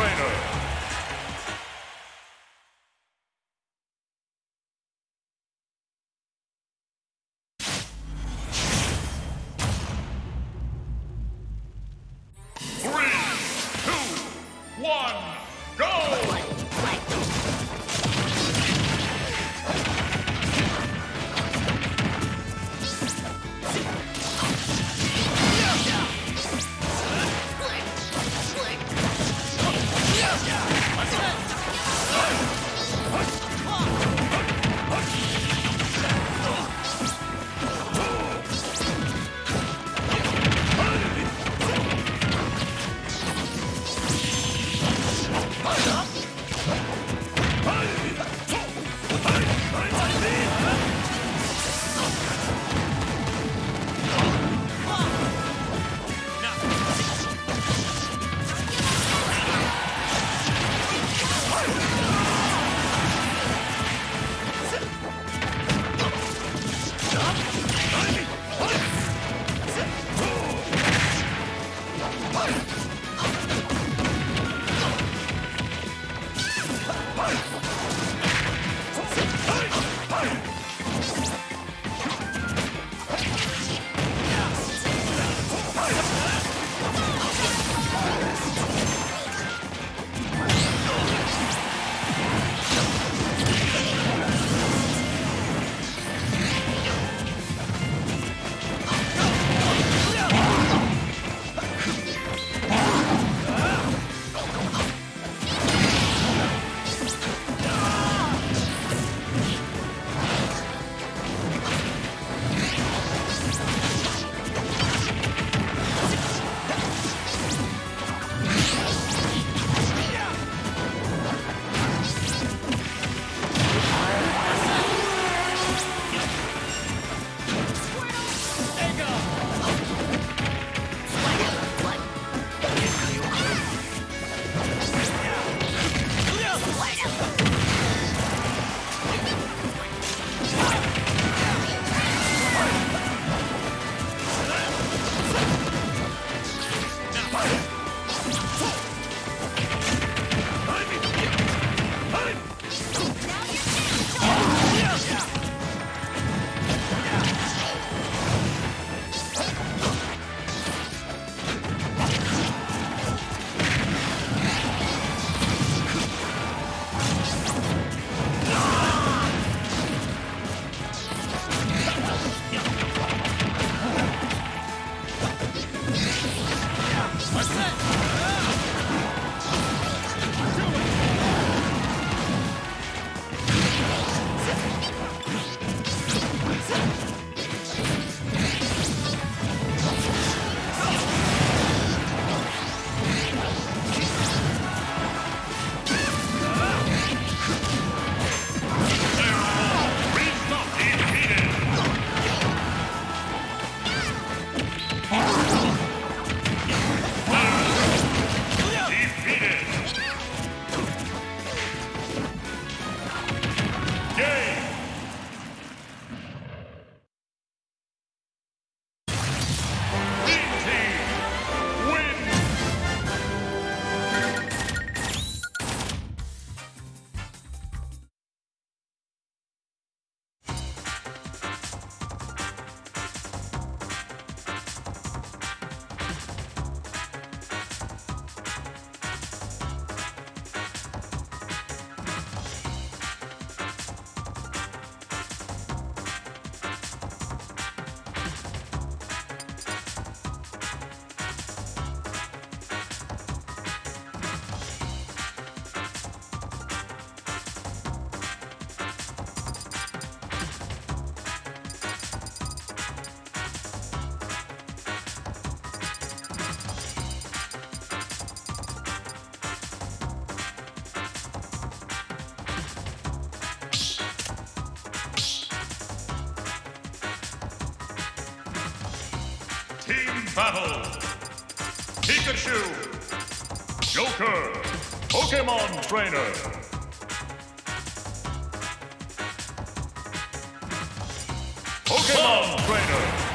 trainer. Battle. Pikachu. Joker. Pokemon Trainer. Pokemon Trainer.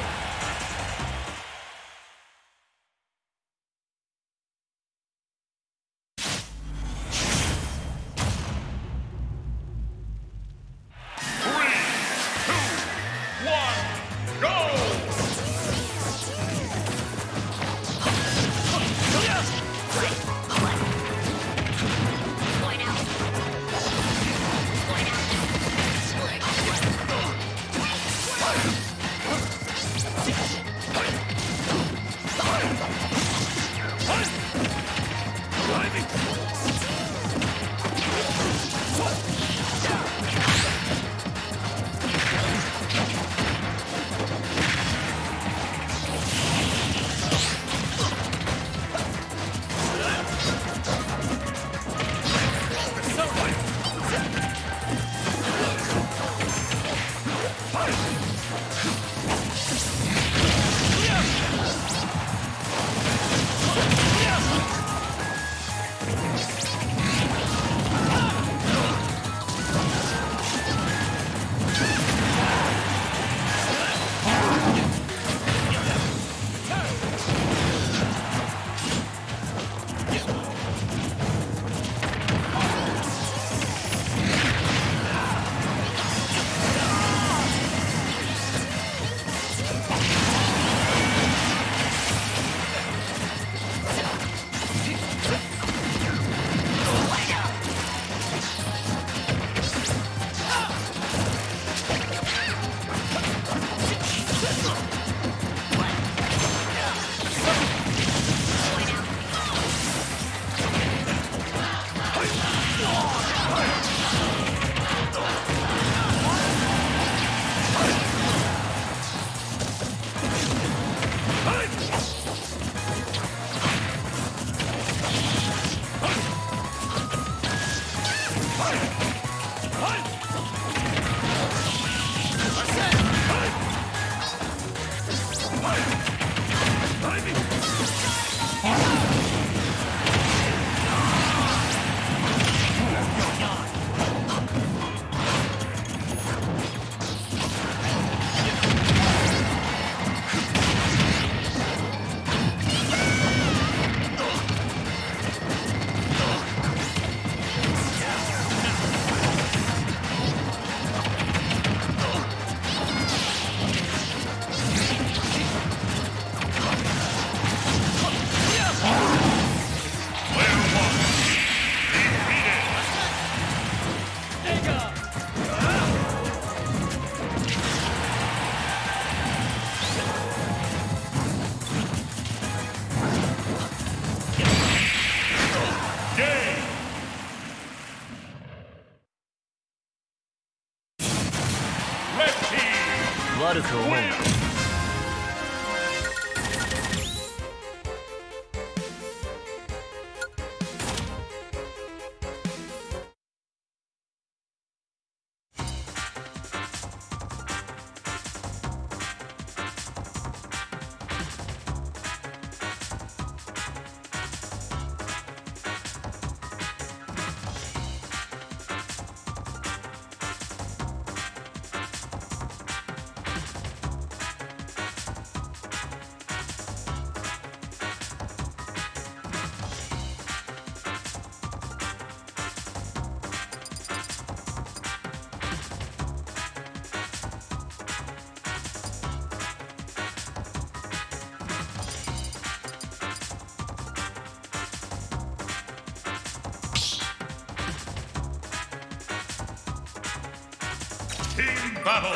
Team Battle.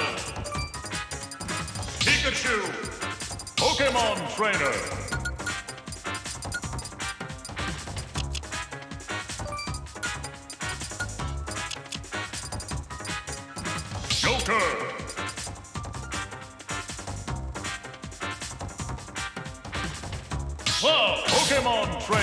Pikachu, Pokemon Trainer. Joker. Whoa, Pokemon Trainer.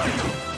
Fight!